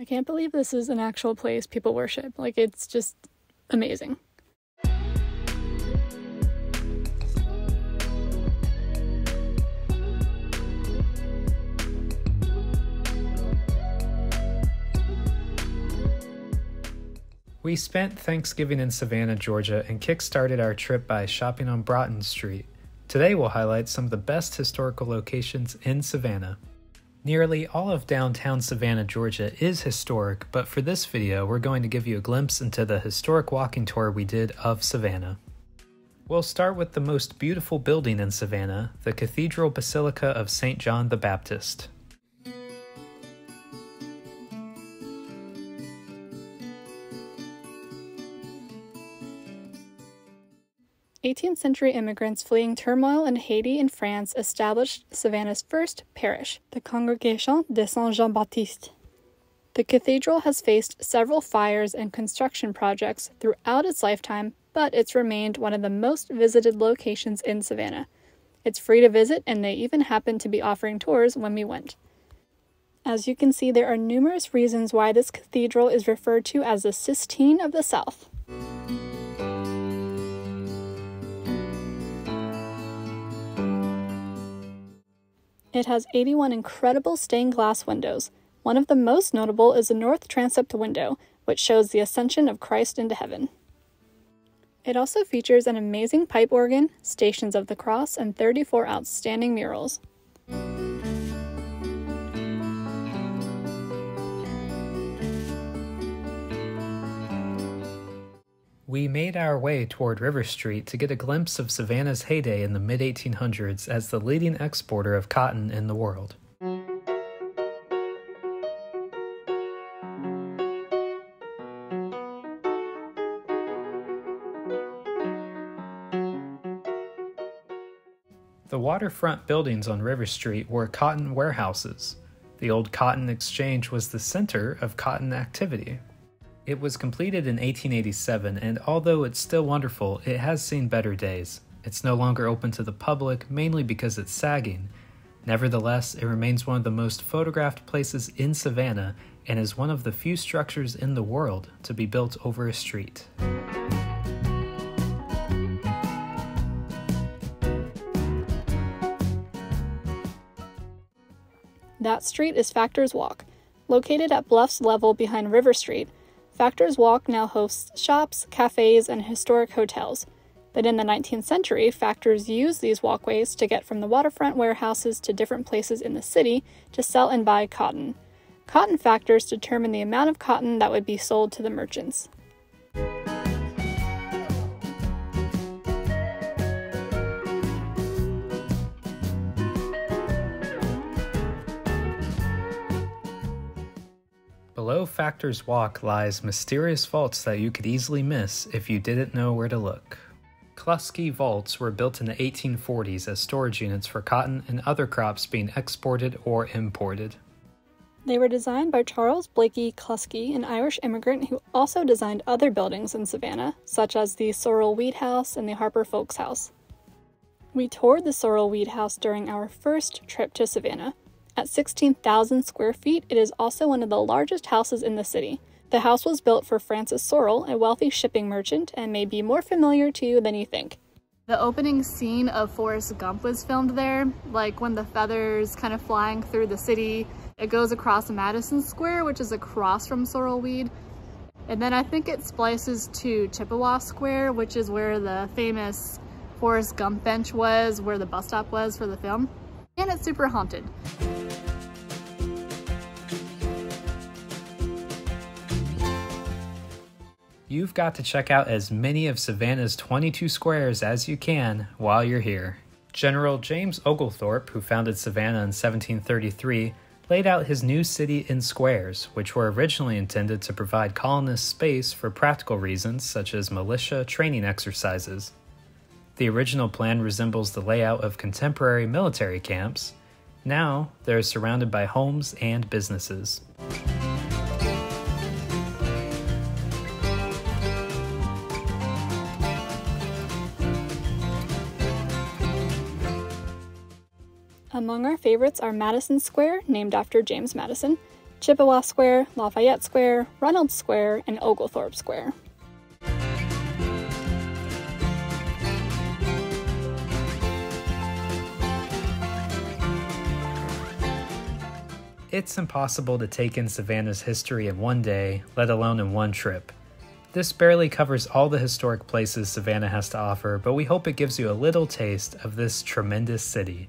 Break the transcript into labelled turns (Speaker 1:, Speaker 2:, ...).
Speaker 1: I can't believe this is an actual place people worship. Like, it's just amazing.
Speaker 2: We spent Thanksgiving in Savannah, Georgia, and kick-started our trip by shopping on Broughton Street. Today we'll highlight some of the best historical locations in Savannah. Nearly all of downtown Savannah, Georgia is historic, but for this video we're going to give you a glimpse into the historic walking tour we did of Savannah. We'll start with the most beautiful building in Savannah, the Cathedral Basilica of St. John the Baptist.
Speaker 1: 18th century immigrants fleeing turmoil in Haiti and France established Savannah's first parish, the Congregation de Saint Jean Baptiste. The cathedral has faced several fires and construction projects throughout its lifetime, but it's remained one of the most visited locations in Savannah. It's free to visit, and they even happened to be offering tours when we went. As you can see, there are numerous reasons why this cathedral is referred to as the Sistine of the South. It has 81 incredible stained glass windows. One of the most notable is the north transept window, which shows the ascension of Christ into heaven. It also features an amazing pipe organ, Stations of the Cross, and 34 outstanding murals.
Speaker 2: We made our way toward River Street to get a glimpse of Savannah's heyday in the mid 1800s as the leading exporter of cotton in the world. The waterfront buildings on River Street were cotton warehouses. The old cotton exchange was the center of cotton activity, it was completed in 1887, and although it's still wonderful, it has seen better days. It's no longer open to the public, mainly because it's sagging. Nevertheless, it remains one of the most photographed places in Savannah and is one of the few structures in the world to be built over a street.
Speaker 1: That street is Factors Walk. Located at Bluff's level behind River Street, Factors Walk now hosts shops, cafes, and historic hotels. But in the 19th century, factors used these walkways to get from the waterfront warehouses to different places in the city to sell and buy cotton. Cotton factors determined the amount of cotton that would be sold to the merchants.
Speaker 2: Below Factors Walk lies mysterious vaults that you could easily miss if you didn't know where to look. Cluskey vaults were built in the 1840s as storage units for cotton and other crops being exported or imported.
Speaker 1: They were designed by Charles Blakey Cluskey, an Irish immigrant who also designed other buildings in Savannah, such as the Sorrel Weed House and the Harper Fowlkes House. We toured the Sorrel Weed House during our first trip to Savannah, at 16,000 square feet, it is also one of the largest houses in the city. The house was built for Francis Sorrel, a wealthy shipping merchant, and may be more familiar to you than you think. The opening scene of Forrest Gump was filmed there, like when the feathers kind of flying through the city. It goes across Madison Square, which is across from Sorrelweed. And then I think it splices to Chippewa Square, which is where the famous Forrest Gump bench was, where the bus stop was for the film. And it's super haunted.
Speaker 2: You've got to check out as many of Savannah's 22 squares as you can while you're here. General James Oglethorpe, who founded Savannah in 1733, laid out his new city in squares, which were originally intended to provide colonists space for practical reasons such as militia training exercises. The original plan resembles the layout of contemporary military camps. Now, they're surrounded by homes and businesses.
Speaker 1: Among our favorites are Madison Square, named after James Madison, Chippewa Square, Lafayette Square, Reynolds Square, and Oglethorpe Square.
Speaker 2: It's impossible to take in Savannah's history in one day, let alone in one trip. This barely covers all the historic places Savannah has to offer, but we hope it gives you a little taste of this tremendous city.